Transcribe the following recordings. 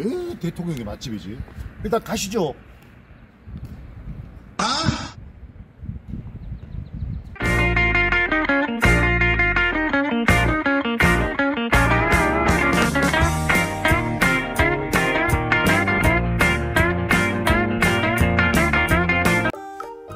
에 대통령의 맛집이지. 일단 가시죠.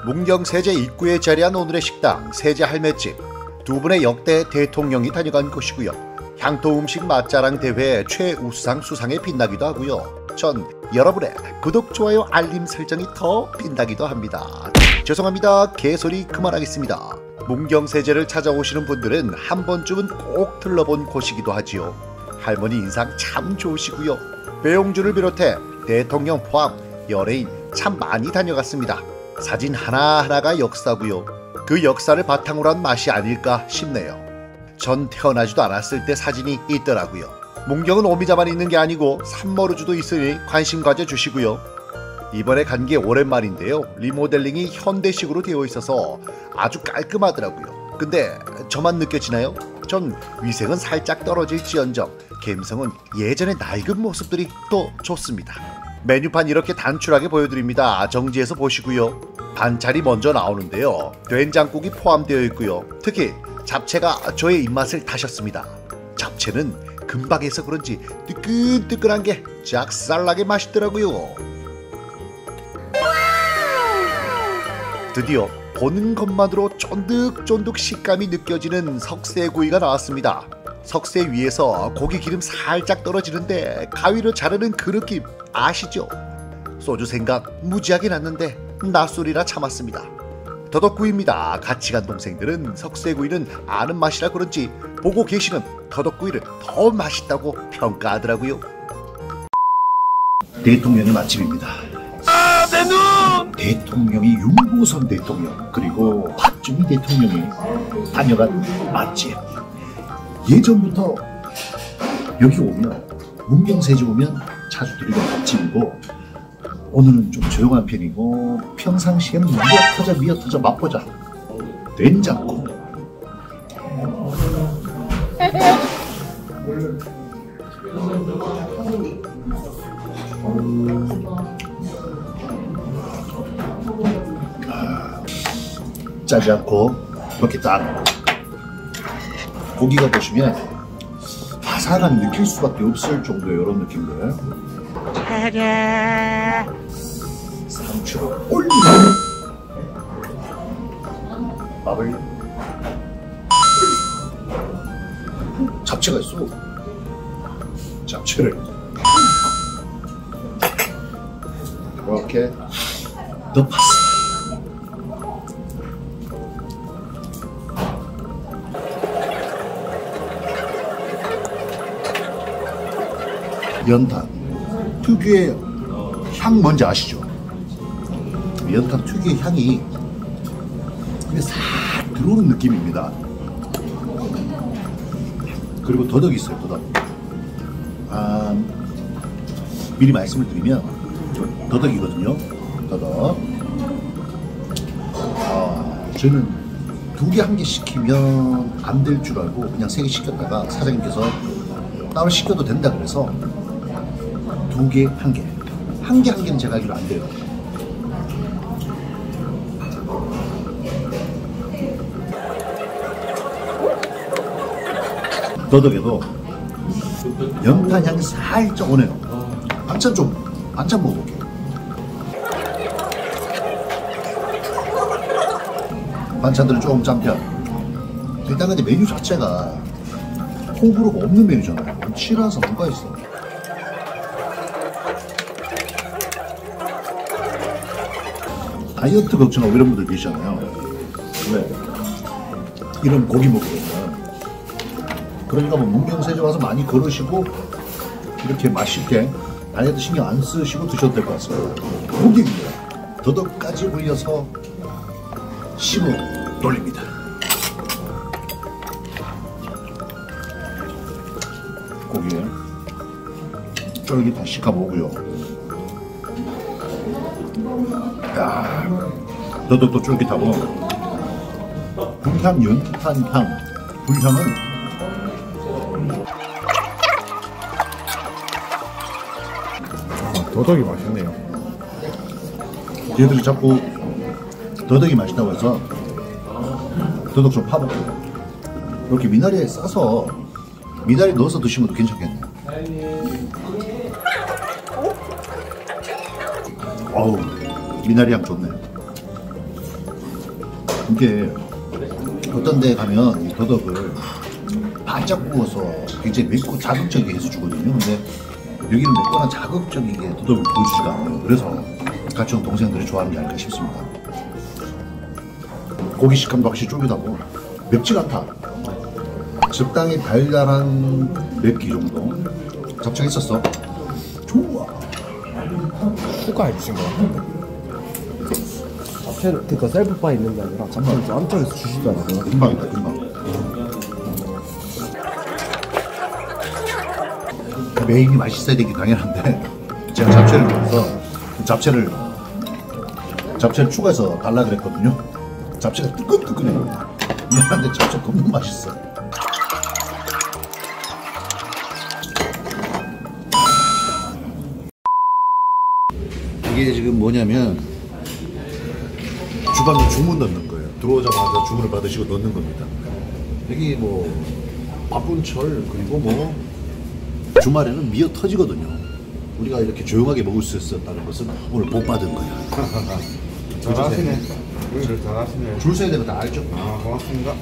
문경 세제 입구에 자리한 오늘의 식당 세제 할매집 두 분의 역대 대통령이 다녀간 곳이고요. 향토 음식 맛자랑 대회 최우수상 수상에 빛나기도 하고요. 전 여러분의 구독, 좋아요, 알림 설정이 더 빛나기도 합니다. 죄송합니다. 개소리 그만하겠습니다. 문경 세제를 찾아오시는 분들은 한 번쯤은 꼭 들러본 곳이기도 하지요. 할머니 인상 참 좋으시고요. 배용준을 비롯해 대통령 포함 연예인 참 많이 다녀갔습니다. 사진 하나하나가 역사고요. 그 역사를 바탕으로 한 맛이 아닐까 싶네요. 전 태어나지도 않았을 때 사진이 있더라고요. 문경은 오미자만 있는 게 아니고 산머루주도 있으니 관심 가져주시고요. 이번에 간 게 오랜만인데요. 리모델링이 현대식으로 되어 있어서 아주 깔끔하더라고요. 근데 저만 느껴지나요? 전 위생은 살짝 떨어질지언정 감성은 예전의 낡은 모습들이 또 좋습니다. 메뉴판 이렇게 단출하게 보여드립니다. 정지해서 보시고요. 반찬이 먼저 나오는데요. 된장국이 포함되어 있고요. 특히 잡채가 저의 입맛을 타셨습니다. 잡채는 금방해서 그런지 뜨끈뜨끈한 게 짝살나게 맛있더라고요. 드디어 보는 것만으로 쫀득쫀득 식감이 느껴지는 석쇠구이가 나왔습니다. 석쇠 위에서 고기 기름 살짝 떨어지는데 가위로 자르는 그 느낌 아시죠? 소주 생각 무지하게 났는데 낯소리라 참았습니다. 더덕구이입니다. 같이 간 동생들은 석쇠구이는 아는 맛이라 그런지 보고 계시는 더덕구이를 더 맛있다고 평가하더라고요. 대통령의 맛집입니다. 아, 내 눈! 대통령이 윤보선 대통령 그리고 박정희 대통령이 다녀간 맛집. 예전부터 여기 오면 문경세지 오면 자주 들리던 맛집이고 오늘은 좀 조용한 편이고 평상시에는 미어 터져 미어 터져 맛보자. 된장국. 짜지 않고 이렇게 딱. 고기가 보시면 바삭한 느낄 수밖에 없을 정도의 이런 느낌들 상추를 올리고. 밥을 잡채가 있어. 잡채를. 이렇게. 덮었어? 연탄 특유의 향 뭔지 아시죠? 연탄 특유의 향이 싹 들어오는 느낌입니다. 그리고 더덕이 있어요, 더덕. 아, 미리 말씀을 드리면 저 더덕이거든요. 더덕. 아, 저는 두개한 개 시키면 안 될 줄 알고 그냥 세 개 시켰다가 사장님께서 따로 시켜도 된다 그래서 두 개, 한 개. 한 개, 한 개는 제가 알기로 안 돼요. 더덕에도 연탄 향이 살짝 오네요. 반찬 좀, 반찬 먹어볼게요. 반찬들은 조금 짠 편. 일단 근데 메뉴 자체가 호불호가 없는 메뉴잖아요. 치라서 뭔가 있어. 다이어트 걱정하고 이런 분들 계시잖아요. 왜? 이런 고기 먹거든요. 그러니까 뭐 문경세제 와서 많이 걸으시고 이렇게 맛있게 다이어트 신경 안 쓰시고 드셔도 될 것 같습니다. 고기입니다. 더덕까지 올려서 심어 돌립니다. 고기에 쫄깃한 오고요. 야, 더덕도 쫄깃하고 불향, 연탄향, 불향은 도덕이 맛있네요. 얘들이 자꾸 더덕이 맛있다고 해서 더덕 좀 파볼게요. 이렇게 미나리에 싸서 미나리 넣어서 드시면 도 괜찮겠네. 어우, 미나리 향 좋네. 이게 어떤 데 가면 이 더덕을 바짝 구워서 굉장히 맵고 자극적이게 해서 주거든요. 근데 여기는 맵거나 자극적이게 더덕을 보여주지가 않아요. 그래서 같이 온 동생들이 좋아하는 게 아닐까 싶습니다. 고기 식감도 확실히 쫄깃하고 맵지가 않다. 적당히 달달한 맵기 정도. 있었어. 좋아. 추가해 주신 것 같은데. 잡 채를 그니까 셀프 바 있는 게 아니라 좀 안쪽에서 주시더라고요. 금방이다, 금방. 메인이 맛있어야 되기 당연한데 제가 잡채를 넣어서 잡채를 잡채를 추가해서 달라 그랬거든요. 잡채가 뜨끈뜨끈해요. 미안한데 잡채 너무 맛있어. 이게 지금 뭐냐면 주방에 주문 넣는 거예요. 들어오자마자 주문을 받으시고 넣는 겁니다. 여기 뭐 바쁜 철 그리고 뭐 주말에는 미어 터지거든요. 우리가 이렇게 조용하게 먹을 수 있었다는 것은 오늘 복 받은 거야. 잘하시네. 요리를 잘하시네. 줄 서야 되는 거다 알죠? 아 고맙습니다.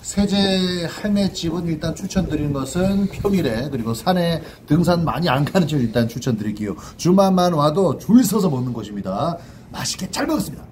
세제 할매집은 일단 추천드리는 것은 평일에 그리고 산에 등산 많이 안 가는 집 일단 추천드릴게요. 주말만 와도 줄 서서 먹는 곳입니다. 맛있게 잘 먹었습니다.